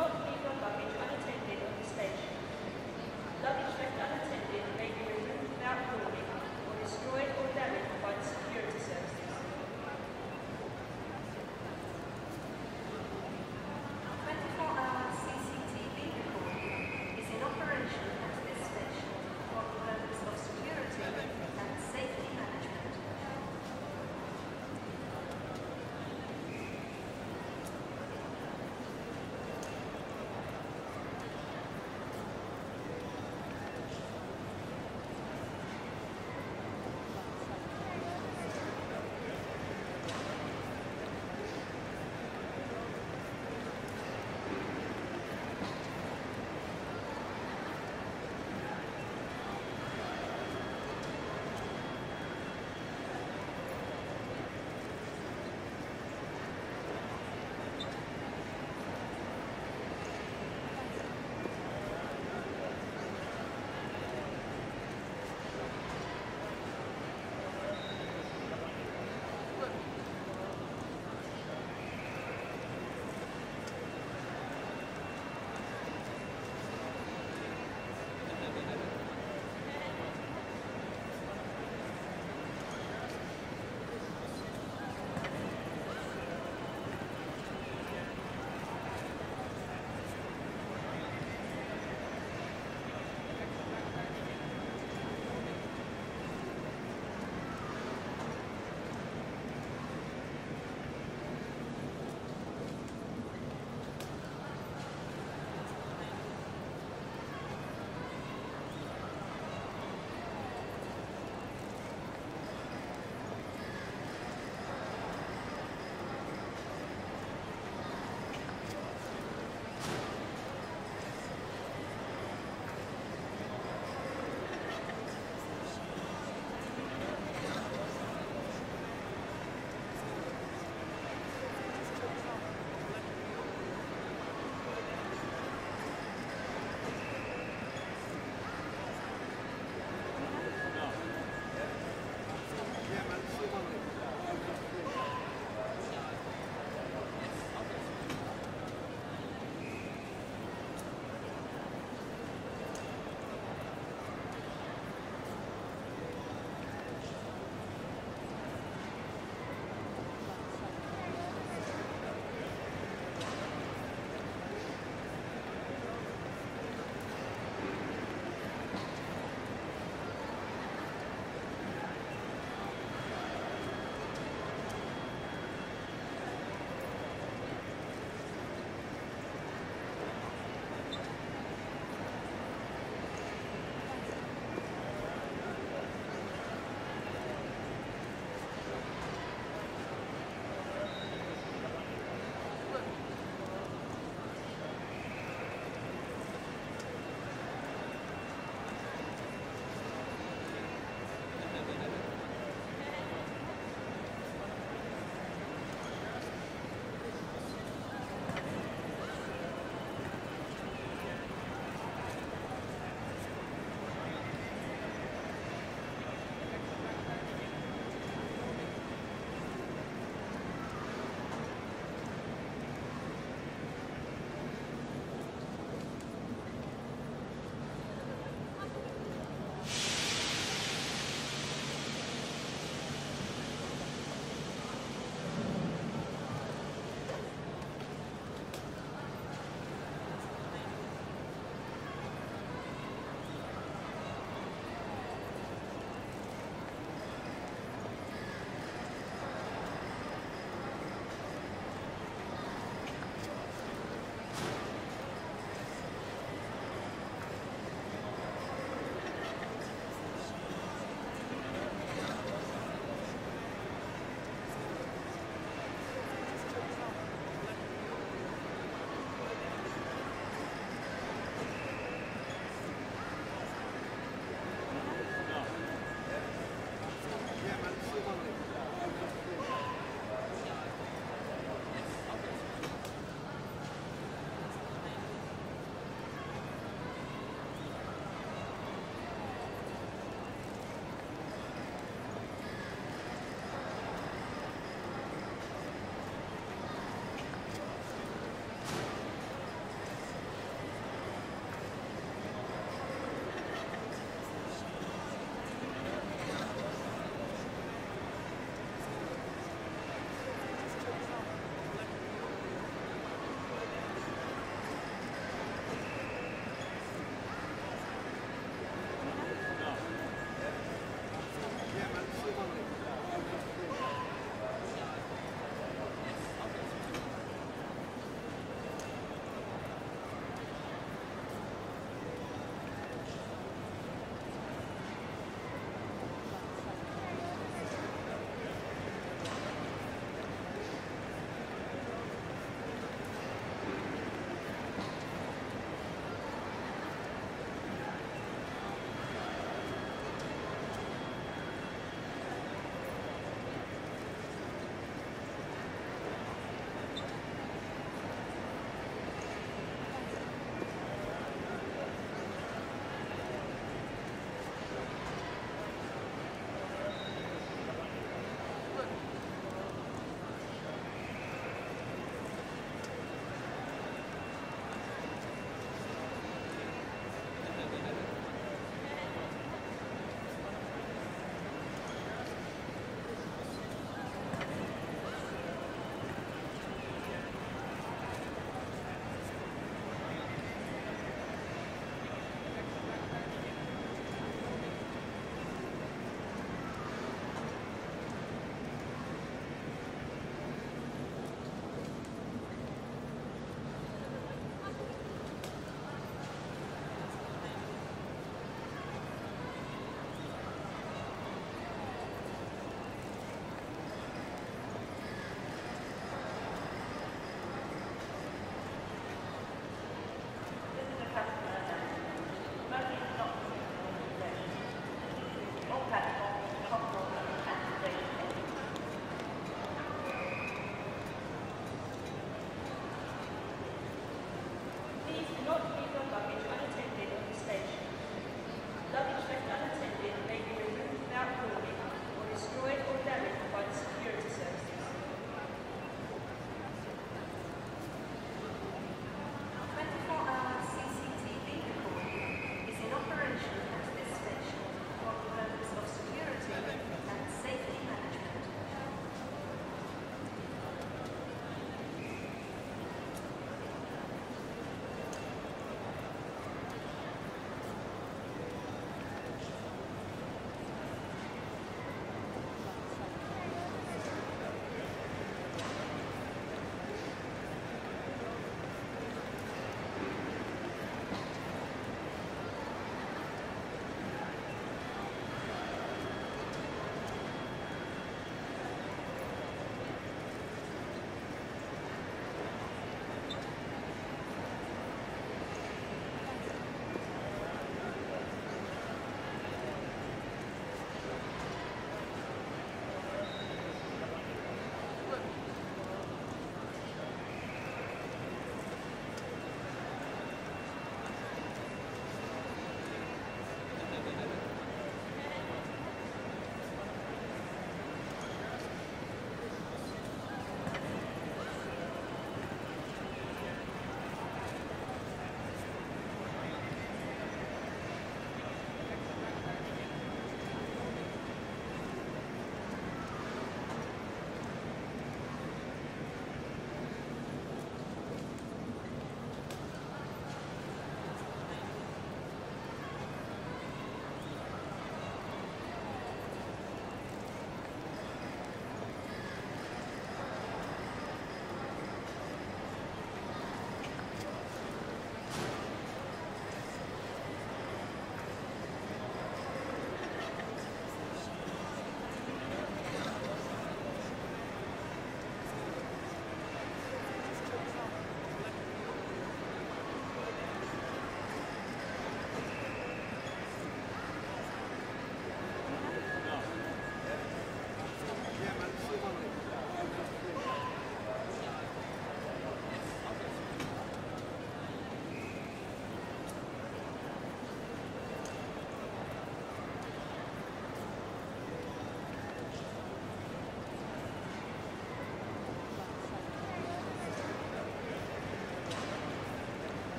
not